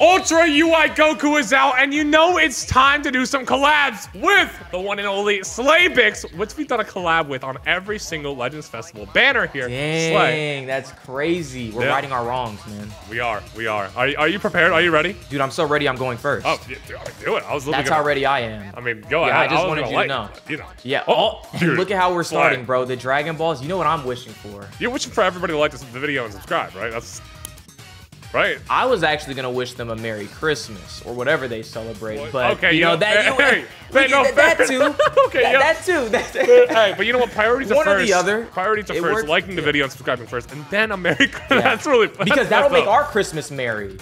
Ultra UI Goku is out, and you know it's time to do some collabs with the one and only Slaybix, which we've done a collab with on every single Legends Festival banner here. Dang, Slay. that's crazy. We're Yeah. righting our wrongs, man. We are, we are. Are, you- are you prepared? Are you ready? Dude, I'm so ready. I'm going first. Oh, yeah, do do it. I was looking That's at- how ready I am. I mean, go Yeah, ahead. I just was wanted you to know. You know. Yeah. Oh, Oh, dude. look at how we're Slay. starting, bro. The Dragon Balls. You know what I'm wishing for? You're wishing for everybody to like this video and subscribe, right? That's right. I was actually gonna wish them a Merry Christmas or whatever they celebrate, but okay, you know know- that you, hey, we hey, no, that too. Okay, that, yeah. that too. That's hey, but you know what? Priorities are One or first. the other. Priorities are It first. works. Liking the video and subscribing first, and then a Merry Christmas. Yeah. That's really because that'll make our Christmas merry.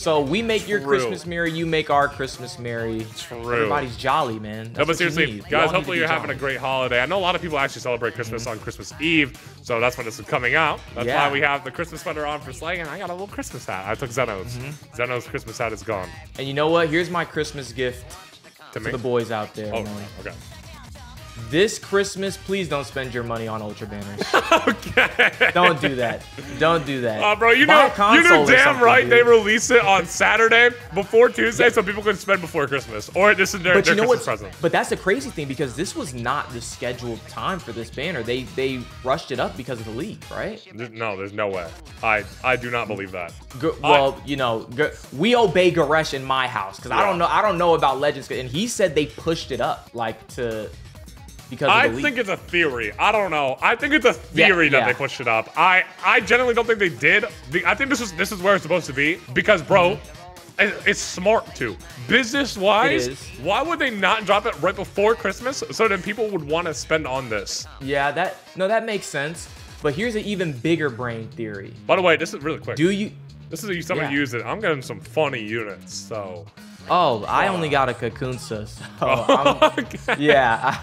So we make your Christmas merry, you make our Christmas merry. True. Everybody's jolly, man. That's No, but you seriously, all guys, hopefully you're having a great holiday. I know a lot of people actually celebrate Christmas on Christmas Eve, so that's when this is coming out. That's Yeah. why we have the Christmas sweater on for Slay, and I got a little Christmas hat. I took Zeno's. Mm-hmm. Zeno's Christmas hat is gone. And you know what? Here's my Christmas gift To to the boys out there, Oh, man. okay. This Christmas, please don't spend your money on Ultra banners. okay. don't do that. Don't do that. Uh, bro, you Buy know, you know damn right dude. they release it on Saturday before Tuesday, so people can spend before Christmas, or this is their, But their you know Christmas what's? present. But that's the crazy thing because this was not the scheduled time for this banner. They they rushed it up because of the leak, right? No, there's no way. I I do not believe that. G- well, you know, G- we obey Goresh in my house because I don't know. I don't know about Legends, and he said they pushed it up like to because I think it's a theory. I don't know. I think it's a Yeah, theory that yeah. they pushed it up. I I generally don't think they did. I think this is this is where it's supposed to be because, bro. it- It's smart too. Business wise, why would they not drop it right before Christmas so then people would want to spend on this? yeah, that no, that makes sense. But here's an even bigger brain theory. By the way, this is really quick. Do you? this is someone Yeah. used it. I'm getting some funny units, so. Oh, I only got a Kakunsa. So oh, I'm, oh, Okay. yeah,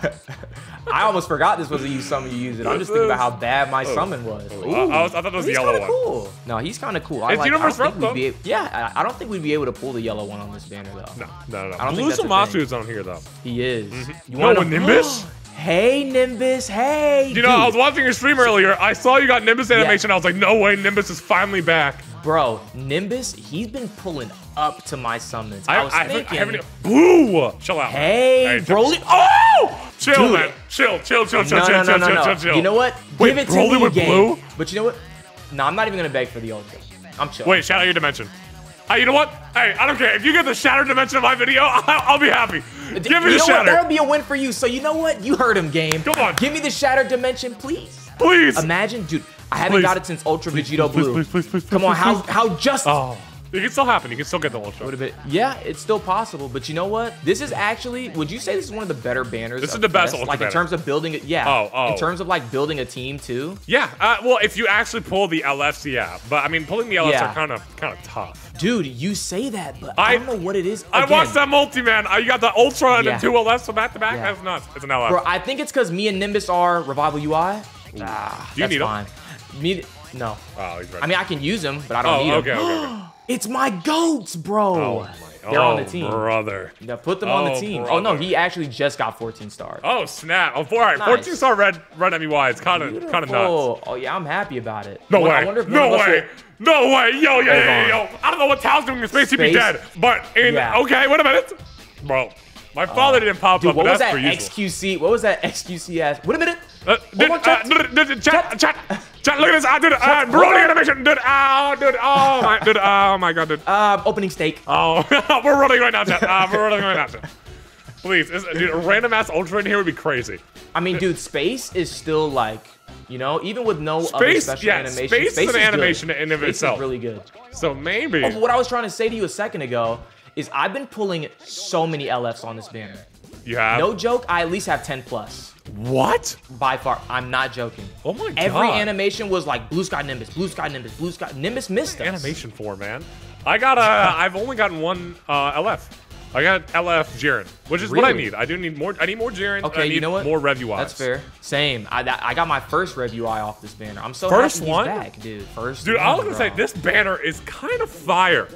I, I almost forgot this was a use summon you use it. I'm just thinking about how bad my oh, summon was. I- I was- I thought it was the yellow one. Cool. No, he's kind of cool. I It's like, Universe I don't think Rep, we'd be Yeah, I, I don't think we'd be able to pull the yellow one on this banner though. No, no, no. I don't Blue think that's a Zamasu thing. is on here though. He is. Mm-hmm. You No, wanna- with Nimbus? hey, Nimbus. Hey. You know, I was watching your stream earlier. I saw you got Nimbus animation. I was like, no way, Nimbus is finally back. Bro, Nimbus, he's been pulling up to my summons. I, was I, thinking, I haven't. Blue, chill out. hey, chill- Broly. Oh! chill, dude. man. Chill, chill, chill, chill, no, chill, no, chill, no, no, chill, no. chill, chill. You know what? Wait, Give it to Broly me with game. blue? But you know what? No, I'm not even gonna beg for the ultra. I'm chill. Wait, shout out your dimension. Hey, you know what? Hey, I don't care. If you get the shattered dimension of my video, I'll, I'll be happy. Give me you the know what? shatter. That'll be a win for you. So you know what? You heard him, game. Come on. Give me the shattered dimension, please. Please. Imagine, dude. I haven't Please. got it since Ultra Vegito please, Blue. please, please, please, Come please, on, how how just Oh. It can still happen. You can still get the ultra. would have been? Yeah, it's still possible. But you know what? This is actually. Would you say this is one of the better banners? This is the best Fest? Ultra Like banner. in terms of building it. Yeah. Oh, oh. In terms of like building a team too. Yeah. Uh, well, if you actually pull the LFs, yeah. But I mean, pulling the LFs Yeah. are kind of kind of tough. Dude, you say that, but I, I- don't know what it is. I watched that multi man. You got the ultra and Yeah. then two LFs so back to back. Yeah. That's nuts. It's an LF. Bro, I think it's because me and Nimbus are revival UI. Nah, Do you that's need fine. Me, no. oh, he's ready. I mean, I can use them, but I don't oh, need them. okay, okay, okay. It's my goats, bro. Oh, my. They're on the oh, team. brother. Yeah, put them on the Oh, team. Oh no, he actually just got 14 stars. Oh snap! Oh, all right, Nice. 14 star red red MUI. It's kind of kind of nuts. Oh, oh yeah, I'm happy about it. No Well, way. I wonder if no one of us way. will- No way. Yo, yo, yo, yo, yo. I don't know what Tao's doing in space. He'd be dead. But in Yeah. okay, wait a minute, bro. My father didn't pop Dude, up. what but was that's that per usual. XQC? What was that XQC ass? Wait a minute. Uh, dude, on, uh, chat. chat, Chat. Chat, look at this. I did uh, Brody animation. Dude, oh, dude, oh my, dude, oh my god, dude. Um, opening stake. Oh, we're running right now, chat. Uh, we're running right now, chat. Please, is, dude, a random ass ultra in here would be crazy. I mean, dude, space is still like, you know, even with no other special yeah, animation, space is an good. animation in and of Space itself. Is really good. So maybe. Oh, what I was trying to say to you a second ago is I've been pulling so many LFs on this banner. You have No joke, I at least have 10 plus. What? By far, I'm not joking. Oh my god. Every animation was like Blue Sky Nimbus, Blue Sky Nimbus, Blue Sky Nimbus missed us. animation for, man. I got uh I've only gotten one uh LF. I got LF Jiren, which is what I need. I do need more. I need more Jiren. I Okay, need you know what? More Rev UIs. That's fair. Same. I that, I got my first Revui off this banner. I'm so First happy one? he's back, dude. First. Dude, I was gonna say this banner is kind of fire.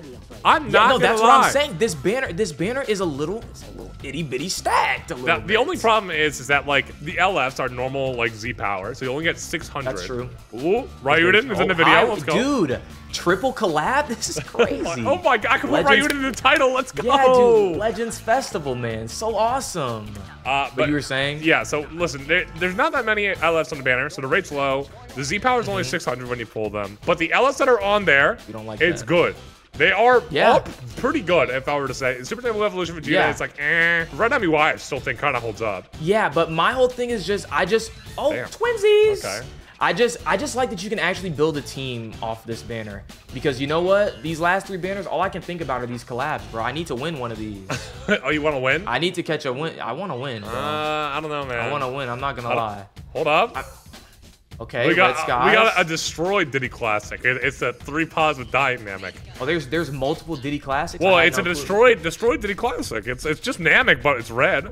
I'm Yeah, not no, that's lie. what I'm saying. This banner, this banner is a little, it's a little itty bitty stacked a little Now, bit. the only problem is, is that like the LFs are normal like Z power, so you only get 600. That's true. Ooh, Raiyuden is in the Oh, video. I- Let's go. Dude, triple collab? This is crazy. Oh my god, I can put Legends- Raiyuden in the title. Let's go. Yeah, dude, Legends Festival, man. So awesome. Uh, But you were saying? Yeah, so listen, there, there's not that many LFs on the banner, so the rate's low. The Z power is only Mm-hmm. 600 when you pull them, but the LFs that are on there, You don't like it's that. good. They are Yeah. up pretty good, if I were to say. Super Table Evolution Vegeta, Yeah. it's like, eh. Red MUI, I still think kind of holds up. Yeah, but my whole thing is just I just oh Damn. twinsies. Okay. I just I just like that you can actually build a team off this banner because you know what these last three banners all I can think about are these collabs, bro. I need to win one of these. oh, you want to win? I need to catch a win. I want to win, bro. uh, I don't know, man. I want to win. I'm not gonna I lie. Hold up. Okay, we got Red uh, we got a destroyed Diddy Classic. It, it's a three with dynamic. oh, there's there's multiple Diddy classics. Well, it's no a clue. destroyed destroyed Diddy Classic. It's it's just Namek, but it's red.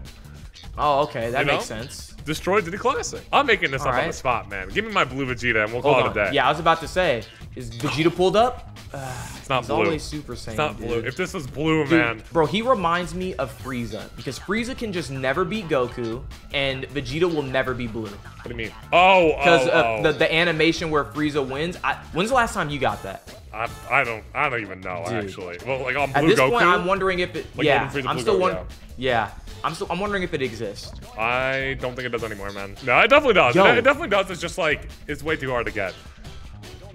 Oh, okay, that You know? makes sense. Destroyed Diddy Classic. I'm making this up on the spot, man. Give me my blue Vegeta and we'll Hold call on. it a day. Yeah, I was about to say, is Vegeta pulled up? it's not He's blue. always Super Saiyan. it's not blue. dude. If this was blue, Dude, man. Bro, he reminds me of Frieza because Frieza can just never beat Goku, and Vegeta will never be blue. What do you mean? Oh, Because oh, uh, oh. the the animation where Frieza wins. I, when's the last time you got that? I, I don't I don't even know Dude. actually. Well, like on blue At blue this Goku. point, I'm wondering if it. Like yeah, I'm still wondering. Yeah, I'm still. I'm wondering if it exists. I don't think it does anymore, man. No, it definitely does. Yo. It, it definitely does. It's just like it's way too hard to get.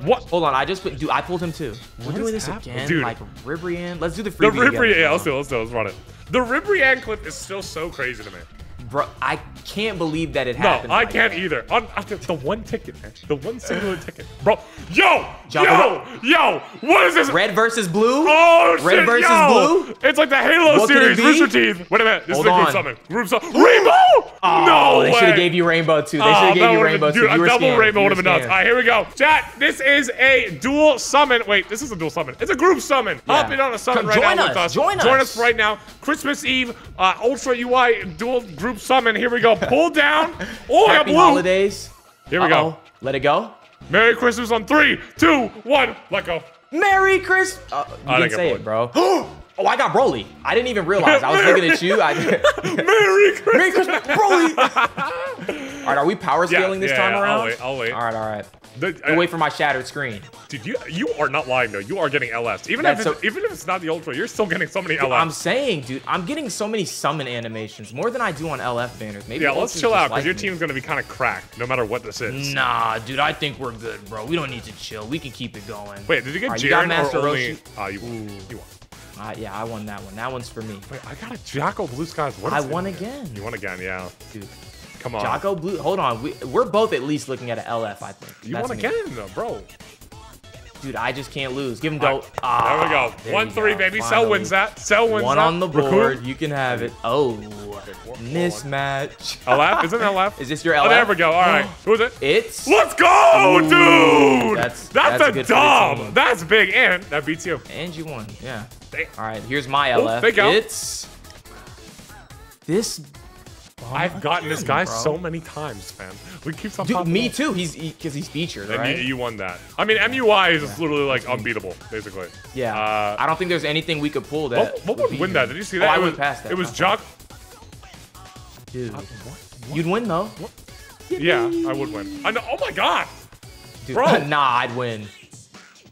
What? Hold on, I just put. Dude, I pulled him too. We're What doing this happening? again, Dude. like Ribrianne. Let's do the free. The. Ribrianne, yeah, let's do let's do let's run it. The Ribrianne clip is still so crazy to me. Bro, I can't believe that it happened. No. I like can't that. either. On, the, one ticket, man. The one singular ticket. Bro, yo! Yo! Yo! What is this? Red versus blue. Oh, Red shit, versus yo! blue? It's like the Halo What series? Rooster Teeth. Wait a minute, this Hold is a group on. summon. Group summon. Rainbow! Oh, no they should have gave you rainbow too. They Oh, should have that gave you rainbow been- too. Dude, You a double scammed. rainbow would have been nuts. All right, here we go. Chat, this is a dual summon. Wait, this is a dual summon. It's a group summon. Yeah. Hop in on a summon Come right join now with us, Join us. join us. us right now. Christmas Eve, uh, Ultra UI dual group summon. Here we go. Pull down. Oh, I got Happy blue. holidays. Here we go. Uh-oh. Let it go. Merry Christmas on three, two, one. Let go. Merry Christmas. Uh, you I didn't say it, bro. oh, I got Broly. I didn't even realize. I was looking at you. I, Merry Christmas. Merry Christmas, Broly. all right, are we power Yeah, scaling this yeah, time yeah, I'll around? wait, I'll wait. All right, all right. The- I'll uh, for my shattered screen. Dude, you you are not lying though. You are getting LS. Even if it's, so- even if it's not the Ultra, you're still getting so many LS. I'm saying, dude, I'm getting so many summon animations, more than I do on LF banners. Maybe yeah, let's chill out because like your me. team's gonna be kind of cracked no matter what this is. Nah, dude, I think we're good, bro. We don't need to chill. We can keep it going. Wait, did you get you got Jiren Master or only? Ah, you won. You won. Uh, yeah, I won that one. That one's for me. Wait, I got a Jaco Blue Skies. What I won again. You won again, yeah. Dude, Come on. Jaco Blue. Hold on. We, we're both at least looking at an LF, I think. You want to get again, though, bro. Dude, I just can't lose. Give him go. right, Ah, there we go. there One three, go, baby. Cell wins that. Cell wins that. One that. on the board. You can have it. Oh, mismatch. LF? Isn't it LF? Is this your LF? Oh, there we go. All right. Who's it? It's. Let's go, Ooh, dude! that's- That's, that's a dub. That's big, and that beats you. And you won. Yeah. Damn. All right. Here's my LF. out. It's. This. I've gotten this guy bro. so many times, man. We keep on Dude, me up. too. He's because he's featured, And right? you, you won that. I mean, MUI is just literally like unbeatable, basically. yeah. Uh, I don't think there's anything we could pull that. what, what would beat win him. that? Did you see Oh, that? I it went past that. It was Jock. Dude. You'd win though. Yeah, I would win. I know. Oh my god. Dude, Bro. nah, I'd win.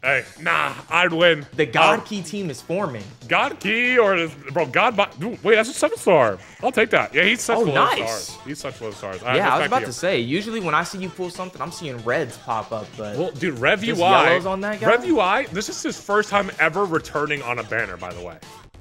Hey, nah, I'd win. The God Uh, Key team is forming. God Ki or bro Godbot? Dude, wait, that's a seven star. I'll take that. Yeah, he's such Oh, low nice. stars. He's such low stars. yeah, I was about you. to say. Usually when I see you pull something, I'm seeing reds pop up, but Well, dude, Rev UI. On that guy? Rev UI. This is his first time ever returning on a banner, by the way.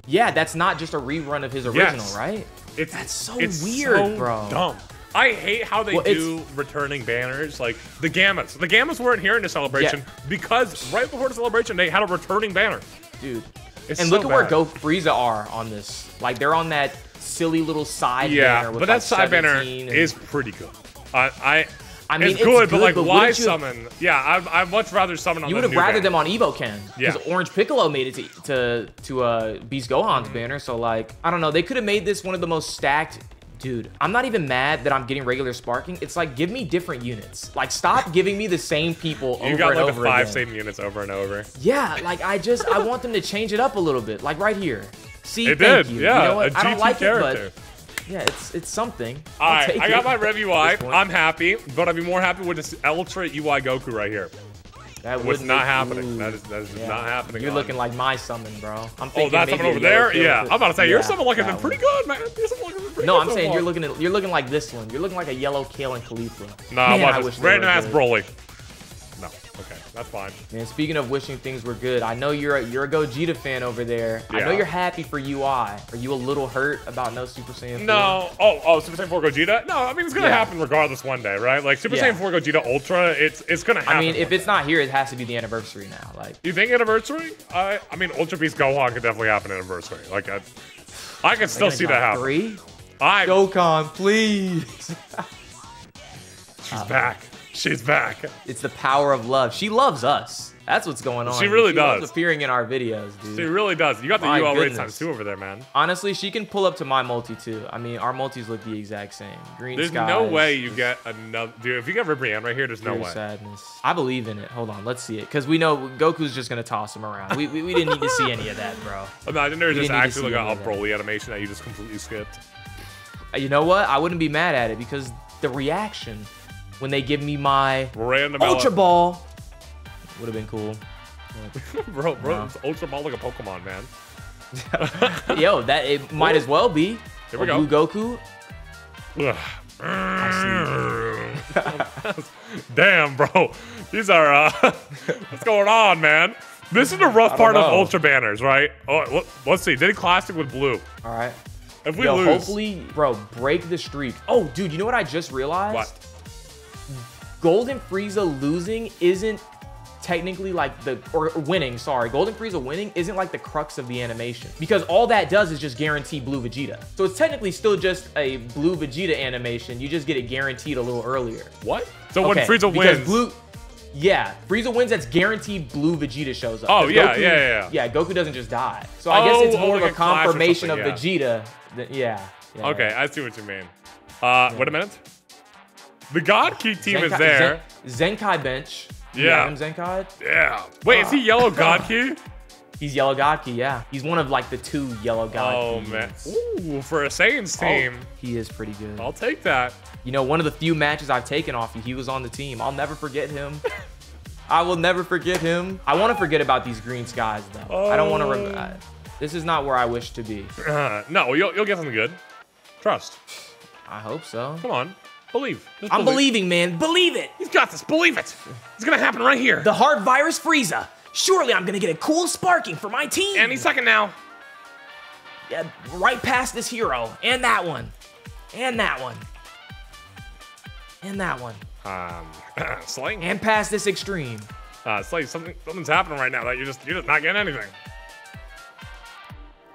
yeah, that's not just a rerun of his original, Yes. right? It's That's so it's weird, so bro. Dumb. I hate how they Well, do returning banners, like the gammas. The gammas weren't here in the celebration because right before the celebration they had a returning banner. Dude. It's and so look at where. Go Frieza are on this. Like they're on that silly little side Yeah, banner with but that like side banner and- is pretty good. I, I, I mean, it's, it's good, but like, but why summon? Yeah, I'd, I'd much rather summon on You would have rather them on Evo Ken because Yeah. Orange Piccolo made it to to, to uh, Beast Gohan's banner. So like, I don't know. They could have made this one of the most stacked. Dude, I'm not even mad that I'm getting regular sparking. It's like give me different units. Like stop giving me the same people You over You got and like over the five again. same units over and over. Yeah, like I just I want them to change it up a little bit. Like right here. See, It thank did, you. yeah. You know what? A I don't like character. it, but yeah, it's it's something. All right, I got my Rev UI. I'm happy, but I'd be more happy with this Ultra UI Goku right here. That wouldn't not happening? ooh. That is that is Yeah. not happening. You're looking like my summon, bro. I'm Oh, thinking something over there. Yeah, I'm about to say your Yeah, summon looking that pretty good, man. Your summon looking pretty No, good I'm so saying far. you're looking at you're looking like this one. You're looking like a yellow Kale and Khalifa. Nah, Man, watch I this. wish random ass. Broly. That's fine. Man, speaking of wishing things were good, I know you're a, you're a Gogeta fan over there. I know you're happy for UI. Are you a little hurt about no Super Saiyan? 4? No, oh, oh, Super Saiyan 4 Gogeta? No, I mean it's gonna Yeah. happen regardless one day, right? Like Super Yeah. Saiyan 4 Gogeta Ultra, it's it's gonna happen. I mean, if it's not here, it has to be the anniversary now. Like, You think anniversary? I I mean, Ultra Beast Gohan could definitely happen anniversary. Like, I, I can still see that happen. Three? I, Dokkan, please. she's back. She's back. it's the power of love. She loves us. That's what's going on. She really loves does. appearing in our videos, dude. She really does. You got the My UL goodness. times two over there, man. Honestly, she can pull up to my multi too. I mean, our multis look the exact same. Green There's skies, no way you get another. Dude, if you get Ribrianne right here, there's no way. sadness. I believe in it. Hold on, let's see it. Because we know Goku's just gonna toss him around. We, we, we didn't need to see any of that, bro. Imagine there's just to actually like a. Broly animation that you just completely skipped. Uh, You know what? I wouldn't be mad at it because the reaction when they give me my Random Ultra Ball would have been cool. bro, bro, Wow. it's Ultra Ball like a Pokemon, man. Yo, that it might as well be. Here we go. Blue Goku. Damn, bro. These are uh what's going on, man? This is the rough part of. Ultra Banners, right? Oh, let- let's see. Did classic with blue? All right. If we Yo, lose, hopefully, bro, break the streak. Oh, dude, you know what I just realized? what? Golden Frieza losing isn't technically like the or winning, sorry. Golden Frieza winning isn't like the crux of the animation because all that does is just guarantee blue Vegeta. So it's technically still just a blue Vegeta animation. You just get it guaranteed a little earlier. What? So when Okay, Frieza because wins, blue yeah, Frieza wins. That's guaranteed. Blue Vegeta shows up. Oh, yeah, Goku- yeah, yeah, Yeah, Goku doesn't just die. So I guess Oh, it's oh, more like of a confirmation of something, Vegeta. That, yeah, yeah. okay, I see what you mean. Uh, wait a minute. The God Ki team is there. Zen- Zenkai bench. Yeah. Zenkai. Yeah. Wait, is he Yellow God Ki? He's Yellow God Ki, yeah. He's one of like the two Yellow God Oh man. Ooh, for a Saiyans Oh, team, he is pretty good. I'll take that. You know, one of the few matches I've taken off you, he was on the team. I'll never forget him. I will never forget him. I want to forget about these green skies, though. I don't want to. Oh. Rem- I- this is not where I wish to be. Uh, no, you'll, you'll get something good. Trust. I hope so. Come on. Believe. Just I'm believe. believing, man. Believe it. He's got this. Believe it. It's gonna happen right here. The hard virus Frieza. Surely I'm gonna get a cool sparking for my team. Any second now. Yeah, right past this hero. And that one. And that one. And that one. Um, Sling. And past this extreme. Uh, Slay, something something's happening right now that you're just you're just not getting anything.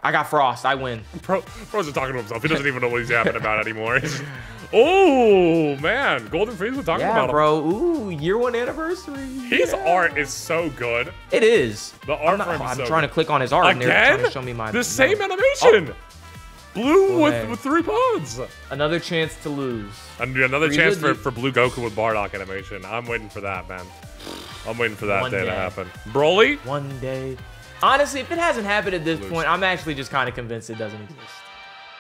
I got Frost. I win. Pro, Pro's just talking to himself. He doesn't even know what he's yapping about anymore. Oh man, Golden Frieza talking Yeah, about him. bro. Ooh, year one anniversary. His Yeah. art is so good. It is. The art I'm, not- him I'm so trying good. to click on his art and they're trying Again? to show me my the same no. animation. Blue Go with, with three pods. Another chance to lose. And another chance for, for Blue Goku with Bardock animation. I'm waiting for that, man. I'm waiting for that One day, to happen. Broly? One day. Honestly, if it hasn't happened at this Lose. point, I'm actually just kind of convinced it doesn't exist.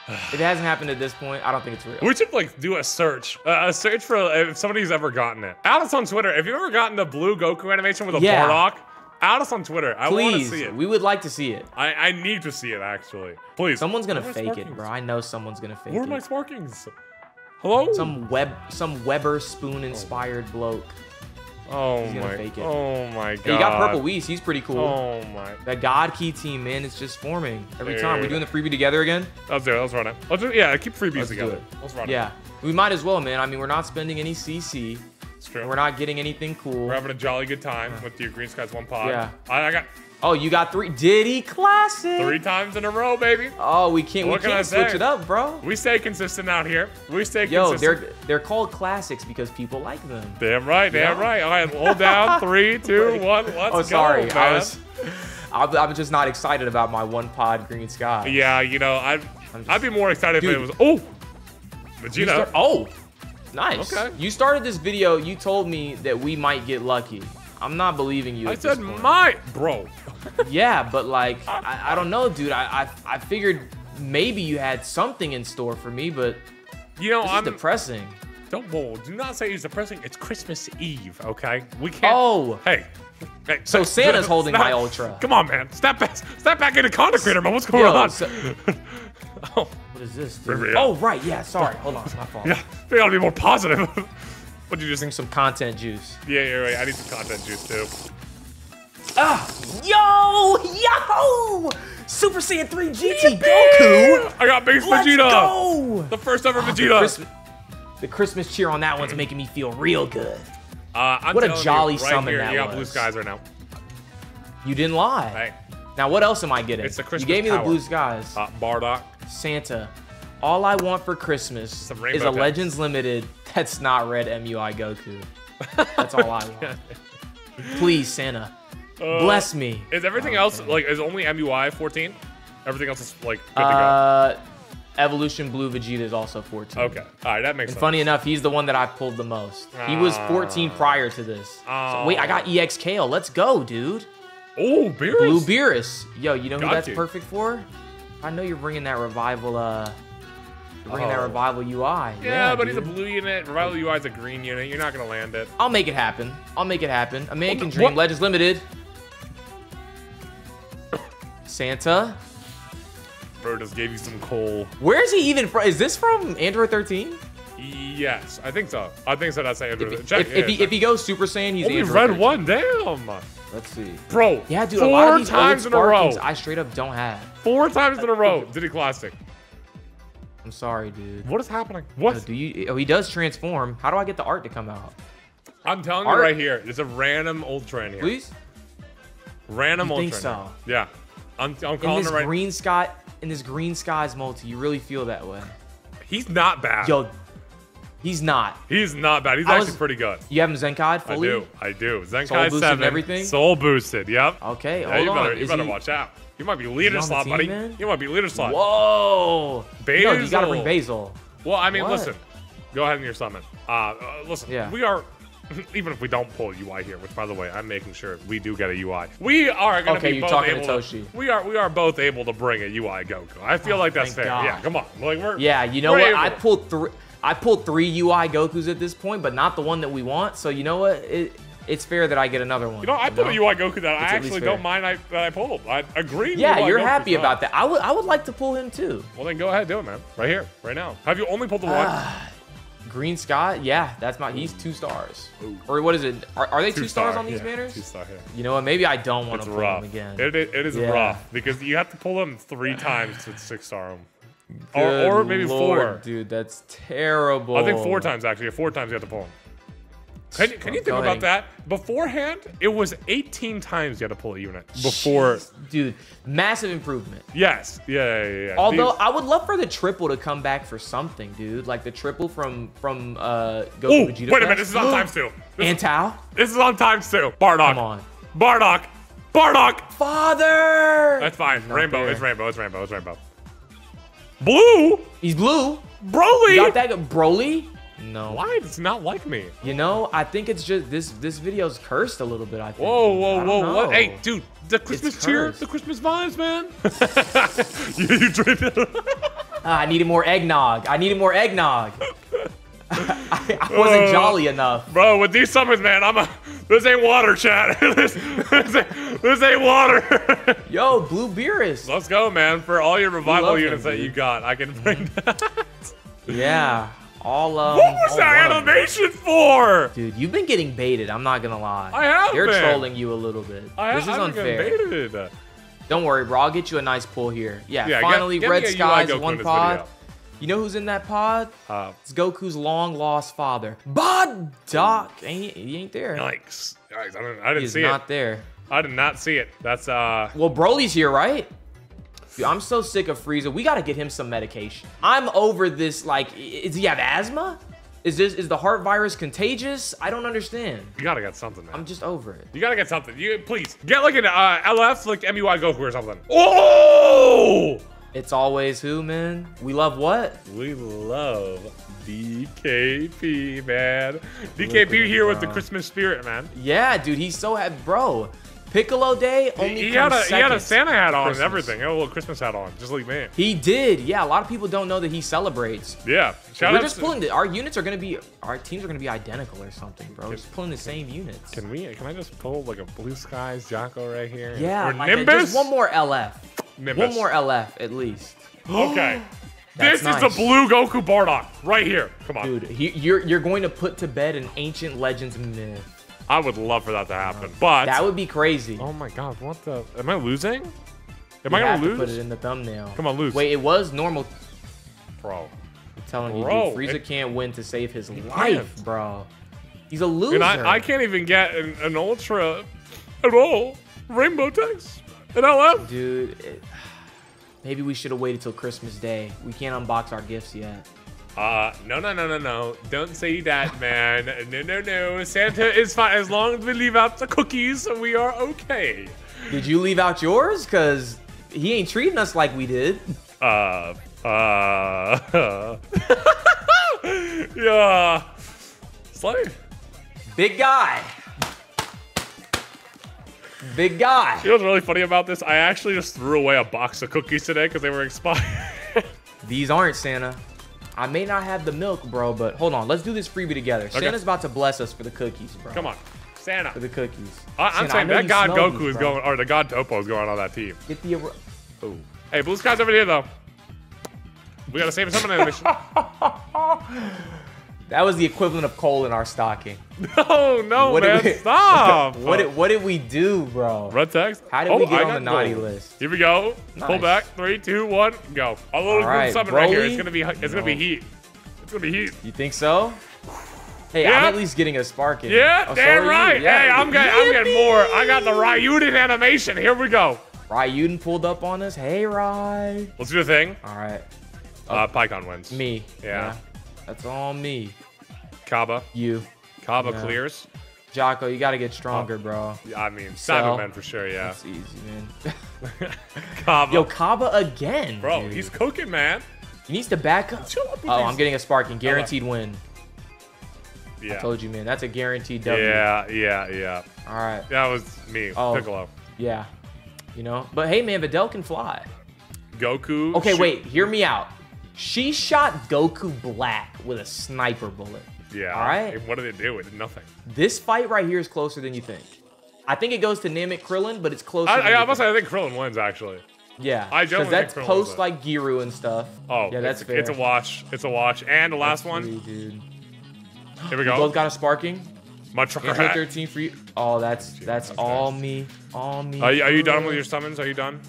If it hasn't happened at this point, I don't think it's real. We should like do a search, uh, a search for if somebody's ever gotten it. Add us on Twitter. Have you've ever gotten the blue Goku animation with a Yeah. Bardock, add us on Twitter. I want to Please, see it. we would like to see it. I, I need to see it actually. Please. Someone's gonna Where are my fake it, bro. I know someone's gonna fake it. Where are my sparkings? Hello? Some web, some Weber spoon inspired bloke. Oh he's gonna my. fake it. Oh my god. Hey, you got Purple Whis. He's pretty cool. Oh my. That God Ki team, man, it's just forming every time. We're doing the freebie together again. Let's do it. Let's run it. Let's do, yeah, I keep freebies Let's together. Let's run it. Yeah, we might as well, man. I mean, we're not spending any CC. It's true. and We're not getting anything cool. We're having a jolly good time with your Green Skies One Pod. Yeah. I, I got Oh, you got three Diddy Classic. three times in a row, baby. Oh, we can't. What we can I can't switch say? it up, bro. We stay consistent out here. We stay Yo, consistent. they're they're called classics because people like them. Damn right, damn Yeah. right. All right, hold down. Three, two, one. Let's oh, go. sorry. man. I was. I'm, just not excited about my one pod green sky. Yeah, you know, I'd just- I'd be more excited if it was. Oh, Vegeta. start- oh, nice. Okay. You started this video. You told me that we might get lucky. I'm not believing you. I at said point. my bro. Yeah, but like, I, I don't know, dude. I, I I figured maybe you had something in store for me, but You know, this I'm is depressing. don't whoa, do not say it's depressing. It's Christmas Eve, okay? We can't. Oh. hey. Hey, So Santa's holding stop. my Ultra. Come on, man. Step back, step back into content creator, man. What's going Yo, on? so- oh, What is this? dude? Yeah. Oh, right. Yeah, sorry. Hold on. It's my fault. yeah. We gotta be more positive. What'd you just Drink some content juice. Yeah, yeah, right. I need some content juice too. Ah! Yo! Yo! Super Saiyan 3 GT Goku! I got base Let's Vegeta. go! The first ever The Vegeta. Christmas, the Christmas cheer on that one's making me feel real good. Uh, I'm What a jolly you, right summon here, that You got blue skies right now. You didn't lie. Hey, Now, what else am I getting? It's the you gave me the power. blue skies. uh, Bardock. Santa. All I want for Christmas is a pets. Legends Limited that's not red MUI Goku. That's all I want. Please, Santa. Uh, Bless me. Is everything else like is only MUI 14? Everything else is like good Uh, Evolution Blue Vegeta is also 14. Okay. All right, that makes And sense. funny enough, he's the one that I pulled the most. He was 14 Ah. prior to this. So, wait, I got. EX Kale. Let's go, dude. Oh, Beerus. Blue Beerus. Yo, you know who Got that's you. perfect for? I know you're bringing that revival. Uh, you're bringing that Oh. revival UI. Yeah, but he's a blue unit. Revival UI is a green unit. You're not gonna land it. I'll make it happen. I'll make it happen. American What- Dream, what- Legends Limited. Santa. Bro just gave you some coal. Where is he even from? Is this from Android 13? Yes, I think so. I think so. That's it. If, Check. if, if, he, if he goes Super Saiyan, he's only Android red 13. one, damn, Let's see. bro. Yeah, dude, four a lot of these times old in a row. I straight up don't have. Four times in a row. Did he classic? I'm sorry, dude. What is happening? Uh, What? Do you? Oh, he does transform. How do I get the art to come out? I'm telling you right here. There's a random ultra in here. Please. Random You ultra. think so? here. Yeah. I'm, I'm In calling this it right. green sky, in this green skies multi, you really feel that way. He's not bad. Yo, he's not. He's not bad. He's I actually was- pretty good. You have him Zenkai I do. I do. Zenkai Soul boosted and 7. everything? Soul boosted. Yep. Okay, Yeah, hold you on. better, you Is better he- watch out. You might be leader slot, team, buddy. man? You might be leader slot. Whoa. No, you gotta bring Basil. Basil. Well, I mean, What? listen. Go ahead and your summon. Uh, uh listen. Yeah. We are. Even if we don't pull UI here, which by the way, I'm making sure we do get a UI. We are gonna Okay, be you're both talking to able Toshi. we are we are both able to bring a UI Goku. I feel Oh, like that's fair. God. Yeah, come on. Like we're Yeah, you know what? able. I pulled three. I pulled three UI Gokus at this point, but not the one that we want. So you know what? It, it's fair that I get another one. You know, I put a UI Goku that I It's least actually don't mind I, that I pulled. I agree. Yeah, UI you're Goku's happy not. about that. I would. I would like to pull him too. Well, then go ahead, do it, man. Right here, right now. Have you only pulled the Ah, one? Green Scott, Yeah, that's my. He's two stars. Or what is it? Are, are they two, stars star, on these yeah, banners? Two star here. You know what? Maybe I don't want to pull rough. him again. It, it, it is Yeah. rough because you have to pull them three times to six star them, Good or maybe Lord, four. Dude, that's terrible. I think four times actually. Four times you have to pull him. Can, you- can you think about that? Beforehand, it was 18 times you had to pull a unit before. Jeez, dude, massive improvement. Yes, yeah, yeah, yeah. Although These- I would love for the triple to come back for something, dude. Like the triple from from uh Goku Ooh, Vegeta. wait a minute, this is on times two. This, And Tao. this is on times two. Bardock. Come on. Bardock. Bardock. Father. That's fine. Rainbow. there. It's rainbow. It's rainbow. It's rainbow. Blue. He's blue. Broly. You got that Broly? No. Why does it not like me? You know, I think it's just this this video's cursed a little bit, I think. Whoa, whoa, whoa, whoa, what? Hey, dude, the Christmas cheer, the Christmas vibes, man. you, you drink it. Ah, I needed more eggnog. I needed more eggnog. I, I wasn't Uh, jolly enough. Bro, with these summers, man, I'm a. This ain't water, chat. this, this, ain't, this ain't water. Yo, Blue Beerus. Let's go, man. For all your revival love him, units that you got, I can bring that. Yeah. All um. what was that animation for? Dude, you've been getting baited. I'm not gonna lie. I have They're been. trolling you a little bit. I, this is unfair. baited. Don't worry, bro. I'll get you a nice pull here. Yeah. Yeah, finally, get me Red Skies, one pod. video. You know who's in that pod? Uh, It's Goku's long lost father. Bod Doc. Ain't he ain't there? yikes. Yikes. I didn't, I didn't He's see not there. I did not see it. That's, uh. Well, Broly's here, right? Dude, I'm so sick of Frieza. We gotta get him some medication. I'm over this. Like, does he have asthma? Is this is the heart virus contagious? I don't understand. You gotta get something, man. I'm just over it. You gotta get something. You please get like an uh, LF, like MUI Goku or something. Oh! It's always who, man? We love what? We love DKP, man. DKP here with the. Christmas spirit, man. Yeah, dude, he's so happy. Bro, Piccolo Day only He had a comes he had a Santa hat to on and everything. He had a little Christmas hat on, just like me. He did. Yeah, a lot of people don't know that he celebrates. Yeah. Shout We're just to- pulling the, our units are gonna be our teams are gonna be identical or something, bro. Just pulling the same units. Can we? Can I just pull like a Blue Skies Jaco right here? yeah, Or like a- just one more LF. Nimbus. One more LF at least. Okay. That's this is nice. the blue Goku Bardock right here. Come on. Dude, he, you're you're going to put to bed an ancient legends myth. I would love for that to happen, but That would be crazy. oh my god, what the? Am I losing? Am You I gonna to put it in the thumbnail. Come on, lose. Wait, it was normal. bro? I'm telling you, dude, Frieza it- can't win to save his life, can't. bro. He's a loser. And I, I can't even get an, an ultra at all. Rainbow text an LF. Dude, it, maybe we should have waited till Christmas Day. We can't unbox our gifts yet. Uh, no, no, no, no, no. Don't say that, man. no, no, no. Santa is fine as long as we leave out the cookies. We are okay. Did you leave out yours? Cause he ain't treating us like we did. Uh, uh, yeah. Slade. Big guy. Big guy. You know what's really funny about this? I actually just threw away a box of cookies today because they were expired. These aren't Santa. I may not have the milk, bro, but hold on. Let's do this freebie together. Santa's about to bless us for the cookies, bro. Come on, Santa. For the cookies. I, I'm Santa, saying that God Goku these, is going, or the God Toppo is going on that team. Get the. Hey, Blue Sky's over here though. We gotta save some of the mission. That was the equivalent of coal in our stocking. No, no, What man, we- stop. What did, what did we do, bro? Red text. How did Oh, we get I on the naughty gold. list? Here we go. Pull back. Three, two, one, go. A little All right, group summon right here. It's gonna be. It's gonna be heat. It's gonna be heat. You think so? Hey, Yeah. I'm at least getting a spark in. Yeah, Oh, damn you. right. Yeah. Hey, I'm getting, I'm getting more. I got the Raiyuden animation. Here we go. Raiyuden pulled up on us. Hey, Ry. Let's do the thing. All right, Uh, Pikkon wins. me. Yeah. That's all me. Cabba. You. Cabba Yeah. clears. Jaco, you gotta get stronger, oh, bro. I mean, Cell. Saibamen for sure. Yeah. That's easy, man. Cabba. Yo, Cabba again. Bro, dude. he's cooking, man. He needs to back up. Oh, these- I'm getting a sparking. Guaranteed win. Yeah. I Told you, man. That's a guaranteed W. Yeah, yeah, yeah. All right. That was me, Oh. Piccolo. Yeah. You know? But hey, man, Videl can fly. Goku. Okay, shoot- wait. Hear me out. She shot Goku black with a sniper bullet. Yeah. All right. And what did it do? It did nothing. This fight right here is closer than you think. I think it goes to Namek Krillin, but it's closer. I, than I, you I must think. say, I think Krillin wins actually. Yeah. I Because that's think Krillin wins post like Giru and stuff. Oh, yeah, that's it's, fair. It's a watch. It's a watch. And the last one. Three, dude. Here we We go. both got a sparking. My trucker Android hat. 13 for you. Oh, that's that's that's all me. All me. Are you, are you done with your summons? Are you done?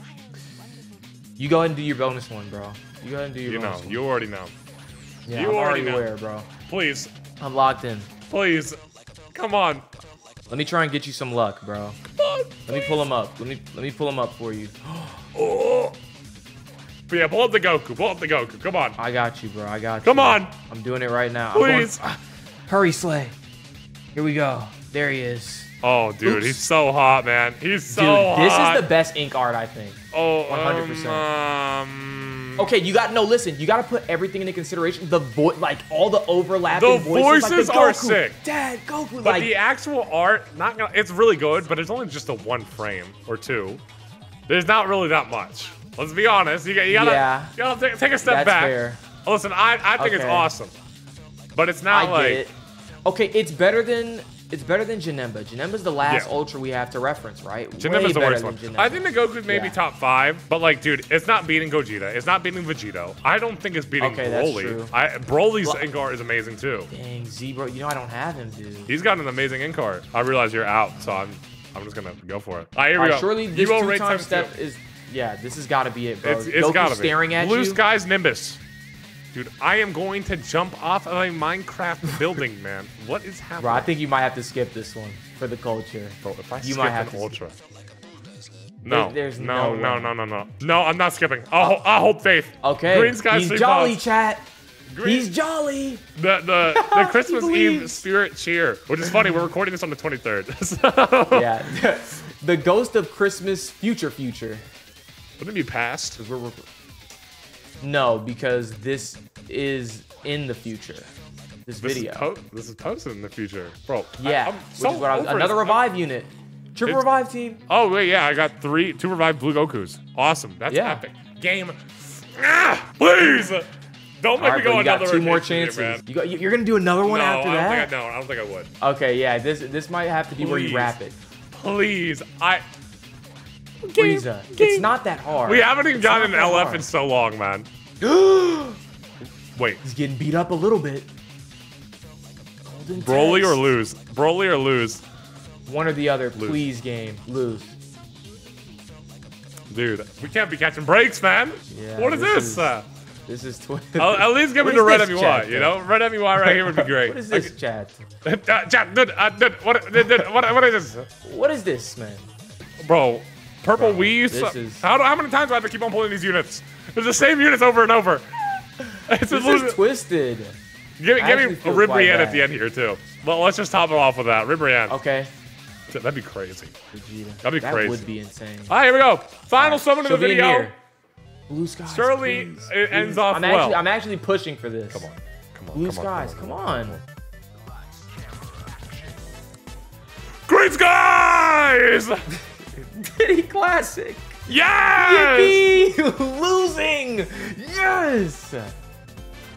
You go ahead and do your bonus one, bro. You go ahead and do your You know. one. You already know. yeah, you I'm already know. aware, bro. Please, I'm locked in. please, come on. Let me try and get you some luck, bro. Let me pull him up. Let me let me pull him up for you. Oh. But yeah, pull up the Goku. Pull up the Goku. Come on. I got you, bro. I got you. Come on. I'm doing it right now. I'm going- Please. Hurry, Slay. Here we go. There he is. Oh, dude, Oops. he's so hot, man. He's so Dude, this is the best ink art, I think. Oh, 100%. Um, um, Okay, you got no. Listen, you got to put everything into consideration. The voice, like all the overlapping The voices, like voices the are Goku, sick. Dad, Goku, But like the actual art, not gonna, it's really good, but it's only just a one frame or two. There's not really that much. Let's be honest. You, got- you gotta, Yeah. you gotta take, take a step that's back. fair. Listen, I, I think it's awesome, but it's not I like get it. Okay, it's better than it's better than Janemba. Janemba's the last Yeah. Ultra we have to reference, right? Way Janemba's the worst one. Janemba. I think the Goku's maybe Yeah. top five, but like, dude, it's not beating Gogeta. It's not beating Vegito. I don't think it's beating Okay, that's Broly. true. I, Broly's Well- Inkar is amazing too. Dang, Zebra, you know I don't have him, dude. He's got an amazing Inkar. I realize you're out, so I'm I'm just gonna go for it. All right, here we go. surely this two-time step two. is yeah. This has got to be it, bro. It's, it's Goku gotta be. staring at Blue you. skies Nimbus. Dude, I am going to jump off of a Minecraft building, man. What is happening? Bro, I think you might have to skip this one for the culture. Bro, if I you skip might have an to- ultra. No, there's no, no no, no, no, no. No, I'm not skipping. I'll, ho- I'll hold faith. Okay, Green skies, he's jolly, pods. chat. Green- He's jolly. The the, the Christmas Eve spirit cheer, which is funny. We're recording this on the 23rd. so, Yeah, the ghost of Christmas, future, future. Wouldn't it be past? 'Cause we're, we're- No, because this is in the future. This, This video. is po- this is posted in the future, bro. Yeah, I'm so what I was, another it. revive unit. Triple It's- revive team. Oh wait, yeah, I got three, two revive blue Goku's. Awesome, that's Yeah. epic. Game. Ah, please, don't make right, me go you got two more rotation here, chances. you got, you're gonna do another one no, after I that. think I, no, I don't think I would. Okay, yeah, this this might have to be where you wrap it. Please, I. Frieza. It's not that hard. We haven't even It's gotten an not LF hard. in so long, man. Wait, He's getting beat up a little bit. Golden Broly or lose? Broly or lose? One or the other, Lose. please. Game lose. Dude, we can't be catching breaks, man. Yeah, what is this this? is- uh, This is twi- I'll- at least give me the red this, MUI, chat, you know? Red MUI right here would be great. What is this, chat? Uh, chat, dude, uh, dude, what, dude, dude, what, what is this? What is this, man? Bro, purple Bro, Wii. is- how, how many times do I have to keep on pulling these units? It's the same units over and over. It's This is twisted. give, give me a Ribrianne at the end here, too. Well, let's just top it off with that. Ribrianne. Okay. That'd be crazy. Vegeta. That'd be that crazy. That would be insane. All right, here we go. Final summon of the video. Blue skies. Surely please, it ends off I'm well. Actually, I'm actually pushing for this. Come on. Come on. Blue come on, skies. Come on. Green skies! Diddy classic. Yes! Yippee! Losing. Yes.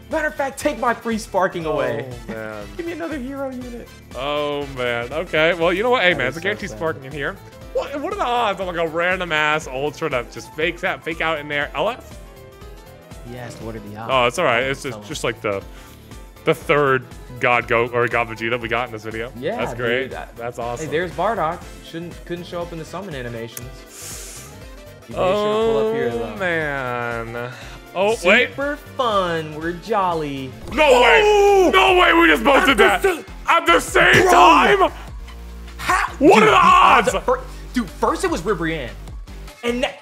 Matter of fact, take my free sparking oh, away. Oh, man. Give me another hero unit. Oh, man. Okay. Well, you know what? Hey, man, is it's a so guaranteed sparking in here. What, what are the odds on like a random ass ultra that just fakes out, fake out in there? LF? Yes. What are the odds? Oh, it's all right. It's just, just like the the third God Go or God Vegeta we got in this video. Yeah, that's great. dude, that- that's awesome. Hey, there's Bardock. Shouldn't couldn't show up in the summon animations. He made sure to pull oh up here oh, man. Oh wait. Super fun. We're jolly. No oh! way! No way! We just both did that at the same time. How? What are the odds? dude, first it was Ribrianne, and ne-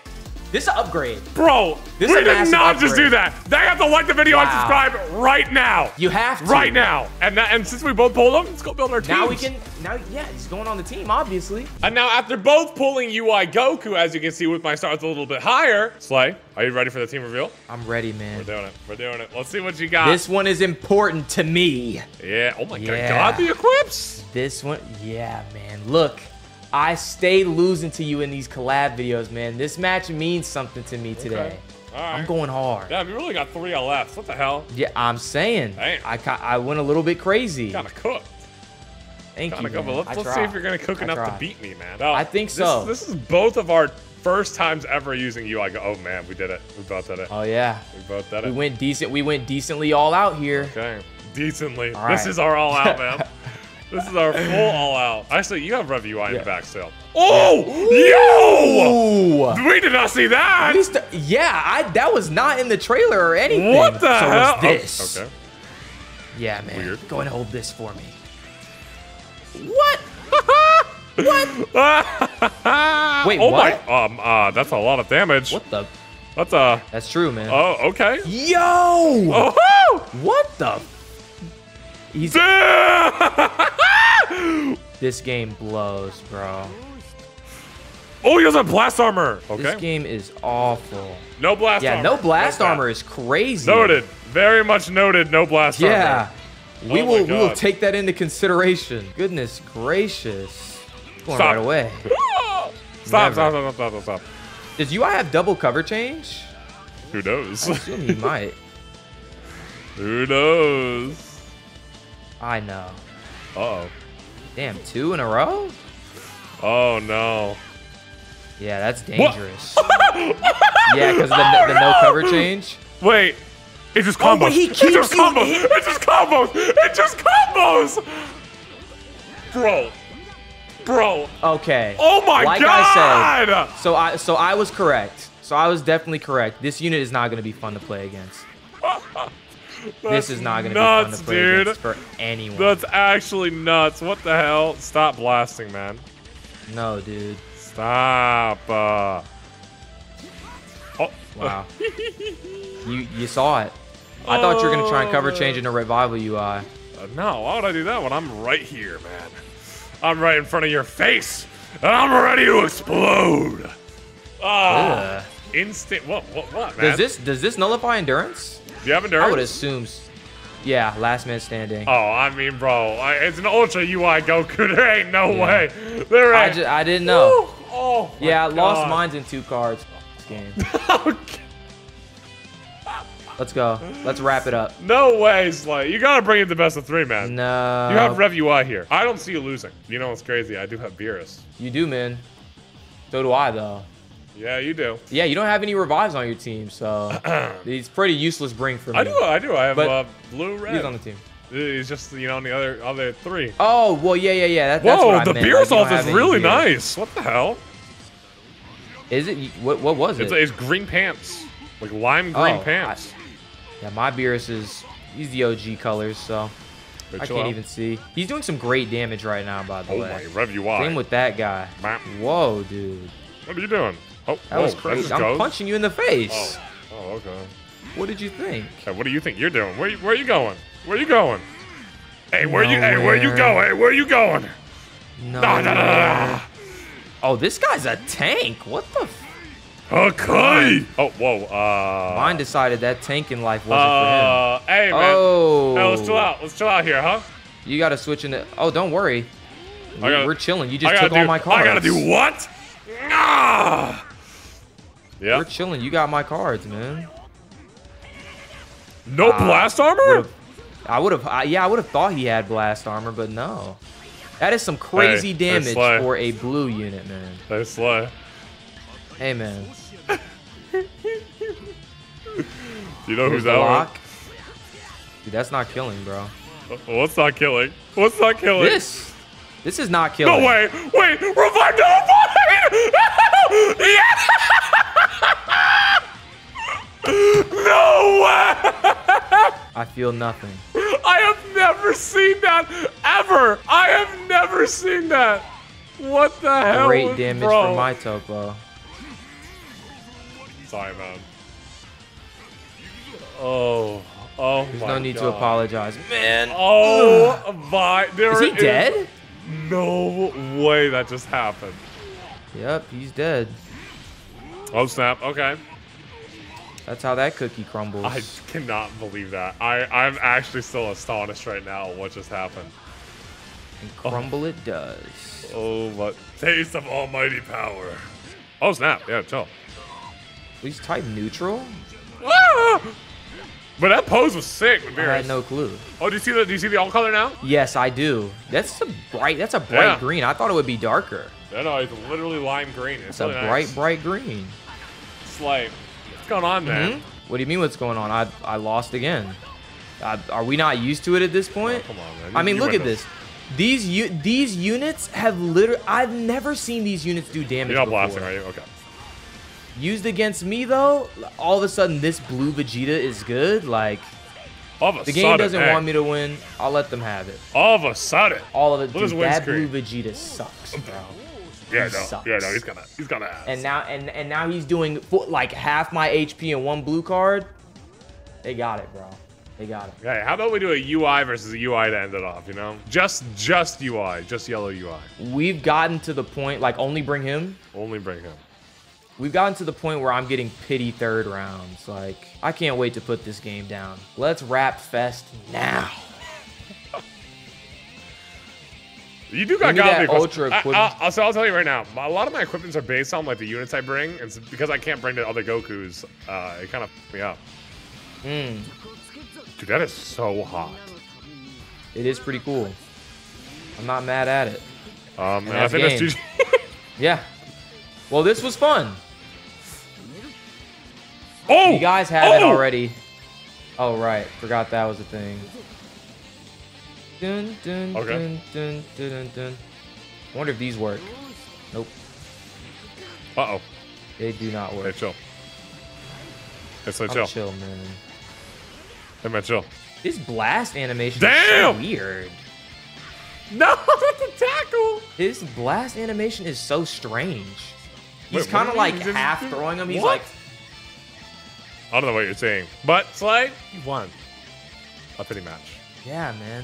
this is an upgrade. Bro, This we did not just do upgrade. that. They have to like the video and subscribe right now. You have to Right now. And that, and since we both pulled them, let's go build our team. Now we can. Now, yeah, he's going on the team, obviously. And now after both pulling UI Goku, as you can see with my stars a little bit higher, Slay, are you ready for the team reveal? I'm ready, man. We're doing it. We're doing it. Let's see what you got. This one is important to me. yeah. Oh my Yeah. god, the Eclipse. This one, yeah, man. Look, I stay losing to you in these collab videos, man. This match means something to me today. All right. I'm going hard. Damn, you really got three LFs. What the hell? Yeah, I'm saying. Damn. I I went a little bit crazy. Kind of cooked. Thank Kind you. of go, but man. let's, let's see if you're gonna cook I enough to beat me, man. No, I think so. This, is both of our first times ever using you. I Go. Oh man, we did it. We both did it. Oh yeah, We both did it. we went decent. We went decently all out here. Okay. Decently. All This is our all out, man. this is our full all out. Actually, you have Rev UI in Yeah. the back still. Oh! Yo! Ooh. We did not see At that! least, yeah, I that was not in the trailer or anything. What the so hell? Was this? Oh, okay. Yeah, man. Weird. Go and hold this for me. What? What? Wait, oh what? my! Um, uh, that's a lot of damage. What the? That's a. That's true, man. Oh, okay. Yo! Oh! What the? He's Damn! this game blows, bro. oh, he doesn't have blast armor. Okay. This game is awful. no blast Yeah, armor. no blast armor is crazy. Noted. Very much noted. No blast armor. Yeah. We Oh will we will take that into consideration. Goodness gracious. Going Stop. right away. Stop, stop, Never. stop, stop, stop, stop. Does UI have double cover change? Who knows? I assume he might. Who knows? I know. Uh-oh. Damn, two in a row? Oh, no. Yeah, that's dangerous. yeah, because of the, the no cover change. Wait. It just Oh, combos. but he it just combos. in- It just combos. It just combos. Bro. Bro. Okay. Oh my god. Like god. I said, so I so I was correct. So I was definitely correct. This unit is not going to be fun to play against. this is not going to be fun to play dude. against for anyone. That's actually nuts. What the hell? Stop blasting, man. no, dude. Stop. Uh. Oh. Wow. you you saw it. I thought you were going to try and cover change into revival UI. Uh, no, why would I do that when I'm right here, man? I'm right in front of your face, and I'm ready to explode. Ah. Instant. What? What? What, man? Does this does this nullify endurance? Do you have endurance? I would assume. Yeah, last man standing. Oh, I mean, bro, I, it's an Ultra UI Goku. There ain't no Yeah. way. There I just I didn't know. Woo! Oh. Yeah, I lost God. mines in two cards. Game. Okay. Let's go. Let's wrap it up. No way, Slay. You gotta bring it the best of three, man. No. You have Rev UI here. I don't see you losing. You know what's crazy? I do have Beerus. You do, man. So do I, though. Yeah, you do. Yeah, you don't have any revives on your team, so it's pretty useless bring for me. I do. I do. I have But uh, blue, red. He's on the team. He's just you know on the other other three. Oh, well, yeah, yeah, yeah. That, that's Whoa, what I the meant. Like, you don't ult is really beer. nice. What the hell? Is it? What, what was it? It's, it's green pants, like lime green Oh, pants. yeah, my Beerus is, he's the OG colors, so I can't out. even see. He's doing some great damage right now, by the Oh way. my, Rev UI. Same with that guy. Bam. Whoa, dude. What are you doing? Oh, That was crazy. I'm goes? punching you in the face. Oh, oh, okay. What did you think? Hey, what do you think you're doing? Where, where are you going? Where are you going? Hey, where you? Hey, where you going? Hey, where are you going? No. Nah, nah, nah. Oh, this guy's a tank. What the? F- Okay. Oh, whoa. Uh. Mine decided that tanking life wasn't Uh, hey for man. him. Oh. Hey, let's chill out. Let's chill out here, huh? You got to switch into. Oh, don't worry. We, are chilling. You just took all my cards. I gotta do what? Ah. Yeah. We're chilling. You got my cards, man. No Uh, blast armor. I would have. Yeah, I would have thought he had blast armor, but no. That is some crazy Hey, damage for a blue unit, man. They slay. Hey, man. You know Here's who's the out? Dude, that's not killing, bro. What's not killing? What's not killing? This, this is not killing. No way! Wait! Revive! No! yeah! No way! I feel nothing. I have never seen that ever. I have never seen that. What the hell? Great damage bro? for my Toppo. Sorry, man. Oh, oh There's no need to apologize, man. Oh my! There Is he dead? No way that just happened. Yep, he's dead. Oh snap! Okay. That's how that cookie crumbles. I cannot believe that. I I'm actually still astonished right now. at What just happened? And crumble it does. Oh, but taste of almighty power. Oh snap! Yeah, chill. He's type neutral? Ah! But that pose was sick. I had no clue. Oh, do you see the do you see the alt color now? Yes, I do. That's a bright. That's a bright Yeah. green. I thought it would be darker. No, no, it's literally lime green. It's It's a bright, nice. bright green. Slay. What's going on, man? Hmm? What do you mean? What's going on? I I lost again. I, are we not used to it at this point? Come on, man. I mean, You look at this. These u- these units have literally. I've never seen these units do damage. You're not before. blasting, are you? Okay. Used against me though, all of a sudden this blue Vegeta is good. Like All of a the game sudden, doesn't hey, want me to win. I'll let them have it. All of a sudden. All of it. Look at his Dude, that blue Vegeta sucks, bro. Yeah, He no. sucks. Yeah, no. He's gonna. He's gonna. Ass. And now and and now he's doing like half my HP in one blue card. They got it, bro. They got it. Okay, how about we do a UI versus a UI to end it off? You know, just just UI, just yellow UI. We've gotten to the point like only bring him. Only bring him. We've gotten to the point where I'm getting pity third rounds. Like I can't wait to put this game down. Let's wrap fest now. You do got Give me that godly equip- ultra equipment. I- so I'll tell you right now, a lot of my equipments are based on like the units I bring, and it's because I can't bring the other Goku's. Uh, it kind of me up. Mm, Dude, that is so hot. it is pretty cool. I'm not mad at it. Um, and I that's think that's game. GG. Yeah. Well, this was fun. oh, You guys have it oh! already. Oh right, forgot that was a thing. Dun, dun, Okay. dun, dun, dun, dun, dun. Wonder if these work. Nope, Uh oh. they do not work. chill. Hey, so I'm chill. chill, man. Hey, man, chill. This blast animation Damn! is so weird. No, that's a tackle. His blast animation is so strange. He's kind of like half throwing him. He's What? like, I don't know what you're saying, but Slay, you won. A pity match. yeah, man.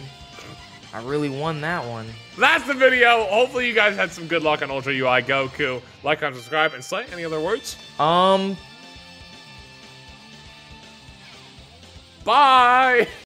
I really won that one. That's the video. Hopefully you guys had some good luck on Ultra UI Goku. Like, comment, subscribe, and say any other words? Um. Bye.